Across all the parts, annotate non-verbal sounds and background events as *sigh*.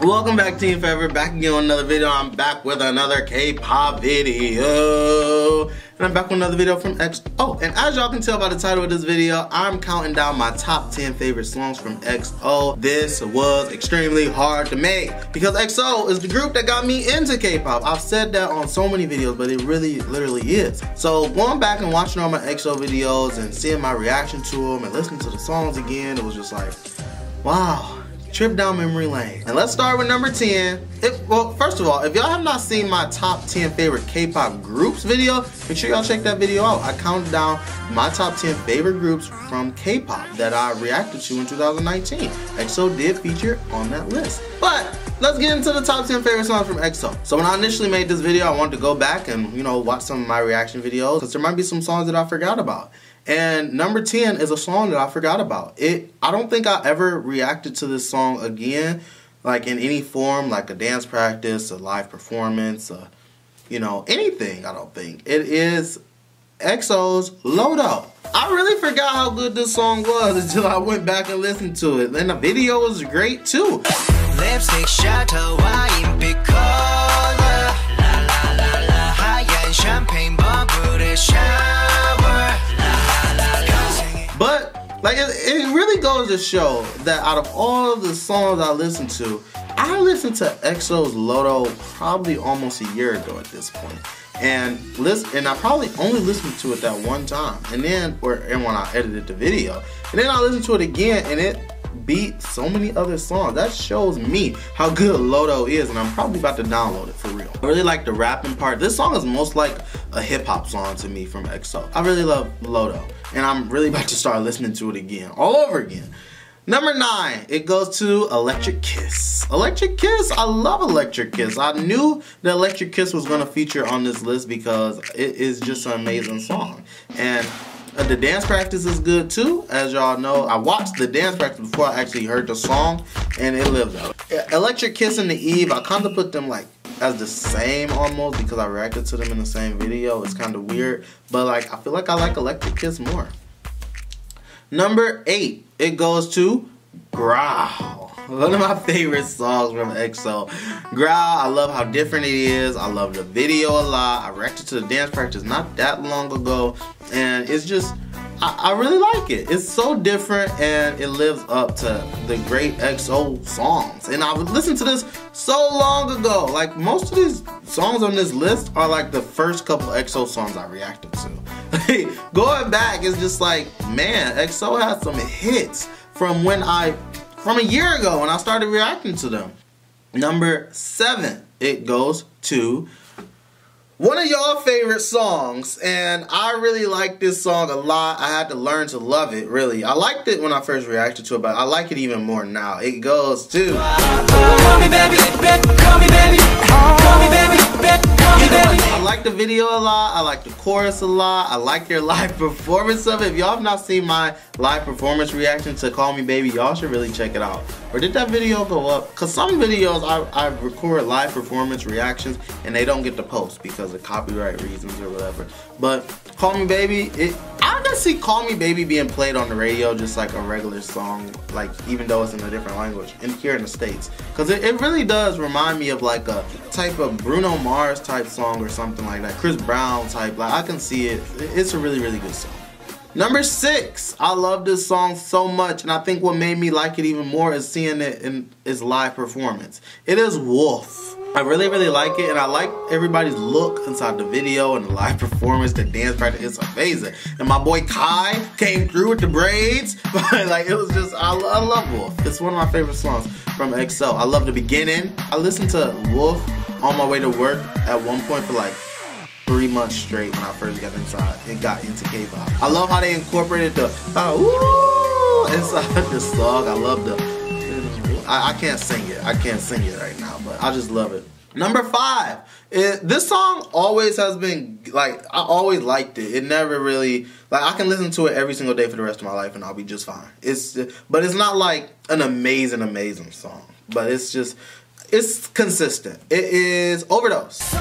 Welcome back Team Forever, back again with another video. I'm back with another K-pop video. And I'm back with another video from X. Oh, and as y'all can tell by the title of this video, I'm counting down my top 10 favorite songs from EXO. This was extremely hard to make because EXO is the group that got me into K-pop. I've said that on so many videos, but it really literally is. So going back and watching all my EXO videos and seeing my reaction to them and listening to the songs again, it was just like, wow trip down memory lane. And let's start with number 10. If, well, first of all, if y'all have not seen my top 10 favorite K-pop groups video, make sure y'all check that video out. I counted down my top 10 favorite groups from K-pop that I reacted to in 2019. EXO did feature on that list. But let's get into the top 10 favorite songs from EXO. So when I initially made this video, I wanted to go back and, you know, watch some of my reaction videos because there might be some songs that I forgot about. And number 10 is a song that I forgot about. It I don't think I ever reacted to this song again like in any form like a dance practice, a live performance, a, you know, anything, I don't think. It is EXO's Lotto. I really forgot how good this song was until I went back and listened to it. And the video was great too. Lipstick wine La la la la champagne shower like it, it really goes to show that out of all of the songs I listen to, I listened to EXO's Lotto probably almost a year ago at this point. And listen, and I probably only listened to it that one time, and then, or and when I edited the video, and then I listened to it again, and it beat so many other songs. That shows me how good Lotto is, and I'm probably about to download it for real. I really like the rapping part. This song is most like a hip hop song to me from EXO. I really love Lotto, and I'm really about to start listening to it again, all over again. Number nine, it goes to Electric Kiss. Electric Kiss, I love Electric Kiss. I knew that Electric Kiss was gonna feature on this list because it is just an amazing song. And Uh, the dance practice is good too. As y'all know, I watched the dance practice before I actually heard the song, and it lives up. Electric Kiss and the Eve, I kind of put them like as the same almost because I reacted to them in the same video. It's kind of weird, but like I feel like I like Electric Kiss more. Number eight, it goes to Growl. One of my favorite songs from EXO. Growl, I love how different it is. I love the video a lot. I reacted to the dance practice not that long ago. And it's just, I, I really like it. It's so different and it lives up to the great EXO songs. And I would listen to this so long ago. Like most of these songs on this list are like the first couple EXO songs I reacted to. *laughs* Going back, it's just like, man, EXO has some hits from when I from a year ago when I started reacting to them. Number seven, it goes to one of y'all favorite songs and I really like this song a lot. I had to learn to love it really. I liked it when I first reacted to it but I like it even more now. It goes to I like the video a lot. I like the chorus a lot. I like your *laughs* live performance of it. If y'all have not seen my live performance reaction to Call Me Baby, y'all should really check it out. Or did that video go up? Cause some videos I, I record live performance reactions and they don't get to post because of copyright reasons or whatever. But Call Me Baby, it I can see Call Me Baby being played on the radio just like a regular song, like even though it's in a different language, in here in the States. Cause it, it really does remind me of like a type of Bruno Mars type song or something like that. Chris Brown type, like I can see it. It's a really, really good song. Number six, I love this song so much, and I think what made me like it even more is seeing it in its live performance. It is Wolf. I really, really like it, and I like everybody's look inside the video and the live *laughs* performance, the dance practice. It's amazing. And my boy Kai came through with the braids. *laughs* like, it was just, I, I love Wolf. It's one of my favorite songs from EXO. I love the beginning. I listen to Wolf on my way to work at one point for like three months straight when I first got inside and got into K-pop. I love how they incorporated the uh, woo inside the song. I love the. I, I, can't sing it. I can't sing it right now, but I just love it. Number five. It, this song always has been like I always liked it. It never really like I can listen to it every single day for the rest of my life and I'll be just fine. It's but it's not like an amazing amazing song, but it's just it's consistent. It is overdose.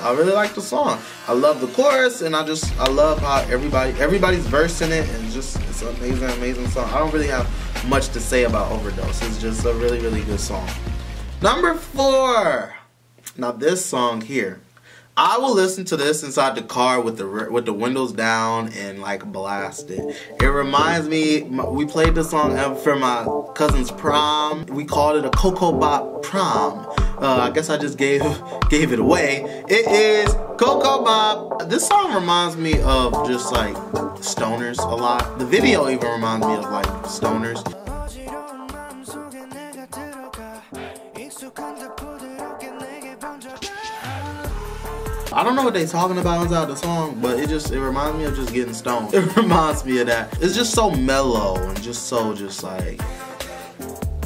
I really like the song. I love the chorus and I just I love how everybody everybody's verse in it and just it's an amazing amazing song. I don't really have much to say about Overdose. It's just a really really good song. Number four. Now this song here. I will listen to this inside the car with the with the windows down and like blast it. It reminds me, we played this song for my cousin's prom. We called it a Ko Ko Bop prom. Uh, I guess I just gave *laughs* gave it away. It is Ko Ko Bop. This song reminds me of just like stoners a lot. The video even reminds me of like stoners. I don't know what they're talking about inside the song, but it just it reminds me of just getting stoned. *laughs* It reminds me of that. It's just so mellow and just so just like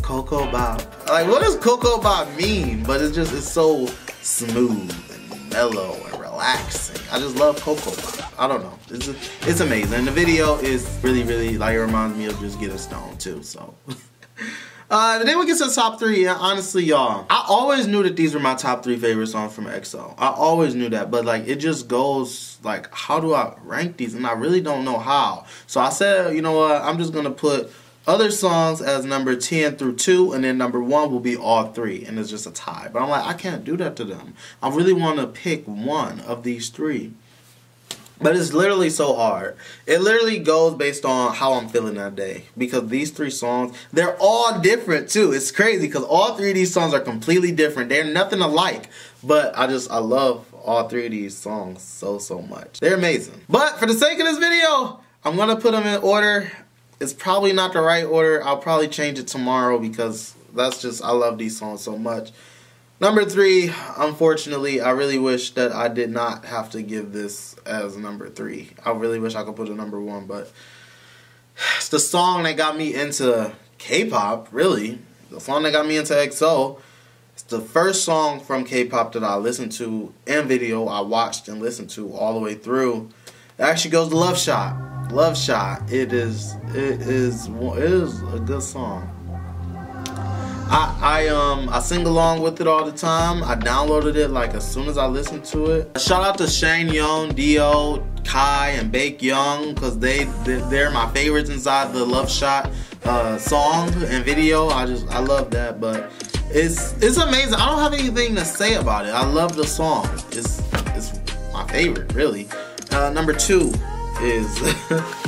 Ko Ko Bop. Like what does Ko Ko Bop mean? But it's just it's so smooth and mellow and relaxing. I just love Ko Ko Bop. I don't know. It's it's amazing. The video is really really like it reminds me of just getting stoned too. So. *laughs* Uh, then we get to the top three, and honestly, y'all, I always knew that these were my top three favorite songs from EXO. I always knew that, but like, it just goes, like, how do I rank these? And I really don't know how. So I said, you know what, I'm just gonna put other songs as number 10 through 2 and then number 1 will be all three and it's just a tie but i'm like i can't do that to them i really want to pick one of these three but it's literally so hard. It literally goes based on how I'm feeling that day. Because these three songs, they're all different too. It's crazy because all three of these songs are completely different. They're nothing alike. But I just, I love all three of these songs so, so much. They're amazing. But for the sake of this video, I'm going to put them in order. It's probably not the right order. I'll probably change it tomorrow because that's just, I love these songs so much. Number three, unfortunately, I really wish that I did not have to give this as number three. I really wish I could put a number one, but it's the song that got me into K-pop, really. The song that got me into EXO. It's the first song from K-pop that I listened to and video I watched and listened to all the way through. It actually goes to Love Shot. Love Shot. It is it is it is a good song. I, I um I sing along with it all the time. I downloaded it like as soon as I listened to it. Shout out to Shane Young, D.O., Kai, and Baekhyun because they they're my favorites inside the Love Shot uh, song and video. I just I love that, but it's it's amazing. I don't have anything to say about it. I love the song. It's it's my favorite, really. Uh, number two is *laughs*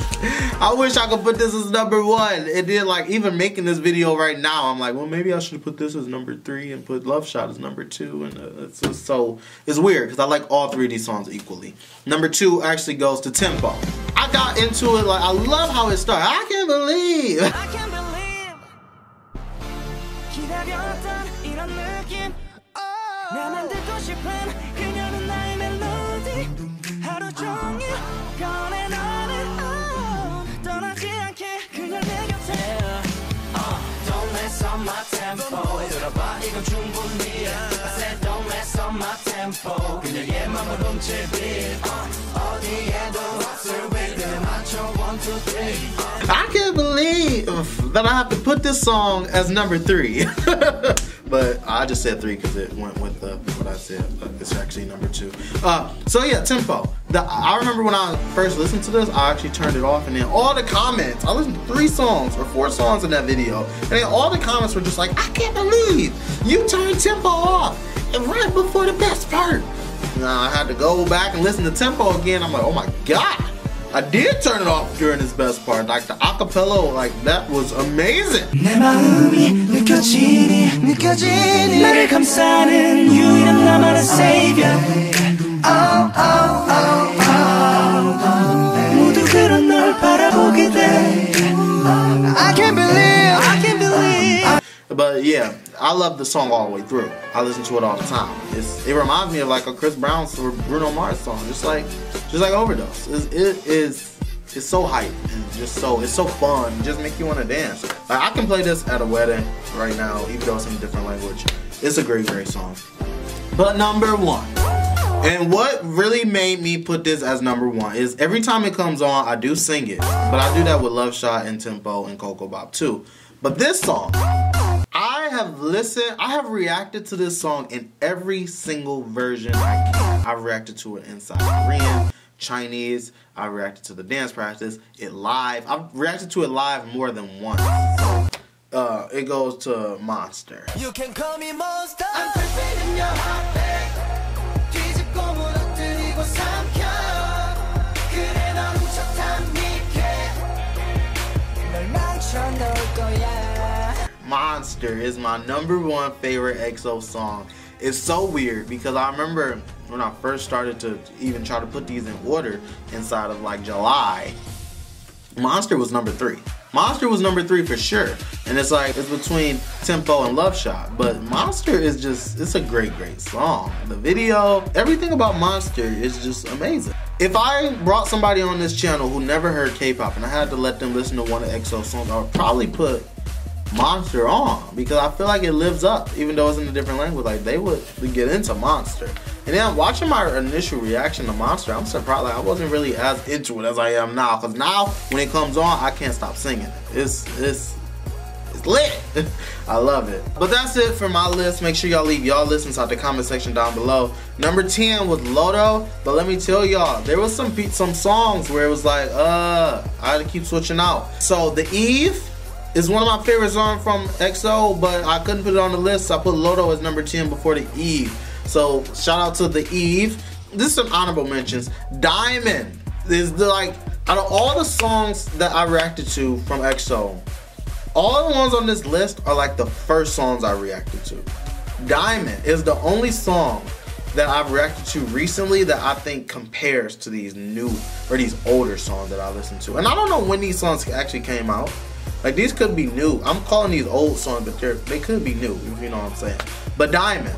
I wish I could put this as number one. And then like even making this video right now, I'm like, well maybe I should put this as number three and put Love Shot as number two. And uh, it's just so it's weird because I like all three of these songs equally. Number two actually goes to Tempo. I got into it like I love how it started. I can't believe. I can't believe. 들어봐 이건 충분이야 I said don't mess up my tempo 그녀의 맘을 훔칠 beat 어디에도 없을 rhythm 맞춰 one two three I can't believe that I have to put this song as number three *laughs* but I just said three because it went with the, what I said. It's actually number two. Uh, so yeah, tempo. The, I remember when I first listened to this, I actually turned it off, and then all the comments. I listened to three songs or four songs in that video, and then all the comments were just like, "I can't believe you turned tempo off, and right before the best part." Now I had to go back and listen to tempo again. I'm like, "Oh my god." I did turn it off during this best part. Like the acapella, like that was amazing. Yeah, I love the song all the way through. I listen to it all the time. It's, it reminds me of like a Chris Brown or Bruno Mars song, just like just like Overdose. It's, it is it's so hype and just so it's so fun. It just make you want to dance. Like I can play this at a wedding right now, even though it's in a different language. It's a great, great song. But number one. And what really made me put this as number one is every time it comes on, I do sing it. But I do that with Love Shot and Tempo and Ko Ko Bop too. But this song, I have listened, I have reacted to this song in every single version I can. I've reacted to it inside Korean, Chinese. I reacted to the dance practice, it live. I've reacted to it live more than once. So, uh, it goes to Monster. You can call me Monster. Monster is my number one favorite EXO song. It's so weird because I remember when I first started to even try to put these in order inside of like July, Monster was number three. Monster was number three for sure. And it's like, it's between Tempo and Love Shot. But Monster is just, it's a great, great song. The video, everything about Monster is just amazing. If I brought somebody on this channel who never heard K-pop and I had to let them listen to one of EXO's songs, I would probably put Monster on because I feel like it lives up, even though it's in a different language. Like they would get into Monster. And then watching my initial reaction to Monster, I'm surprised. Like I wasn't really as into it as I am now. Cause now when it comes on, I can't stop singing. It's it's it's lit. *laughs* I love it. But that's it for my list. Make sure y'all leave y'all list inside the comment section down below. Number 10 was Lotto. But let me tell y'all, there was some some songs where it was like, uh, I had to keep switching out. So the Eve it's one of my favorite songs from EXO, but I couldn't put it on the list. So I put Lotto as number 10 before the Eve. So shout out to the Eve. This is some honorable mentions. Diamond is the like out of all the songs that I reacted to from EXO, all the ones on this list are like the first songs I reacted to. Diamond is the only song that I've reacted to recently that I think compares to these new or these older songs that I listened to. And I don't know when these songs actually came out. Like these could be new. I'm calling these old songs, but they're they could be new, if you know what I'm saying. But Diamond.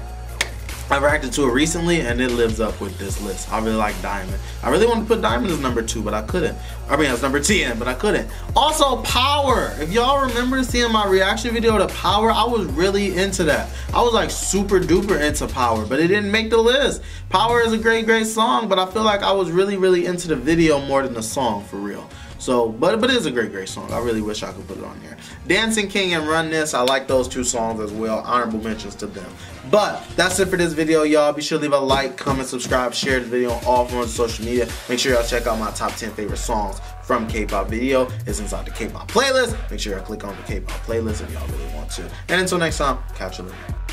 I've reacted to it recently and it lives up with this list. I really like Diamond. I really wanted to put Diamond as number two, but I couldn't. I mean, as number 10, but I couldn't. Also, Power. If y'all remember seeing my reaction video to Power, I was really into that. I was like super duper into Power, but it didn't make the list. Power is a great, great song, but I feel like I was really, really into the video more than the song for real. So, but but it is a great, great song. I really wish I could put it on here. Dancing King and Run This, I like those two songs as well. Honorable mentions to them. But that's it for this video, y'all. Be sure to leave a like, comment, subscribe, share the video on all forms of social media. Make sure y'all check out my top 10 favorite songs from K-pop video. It's inside the K-pop playlist. Make sure y'all click on the K-pop playlist if y'all really want to. And until next time, catch you later.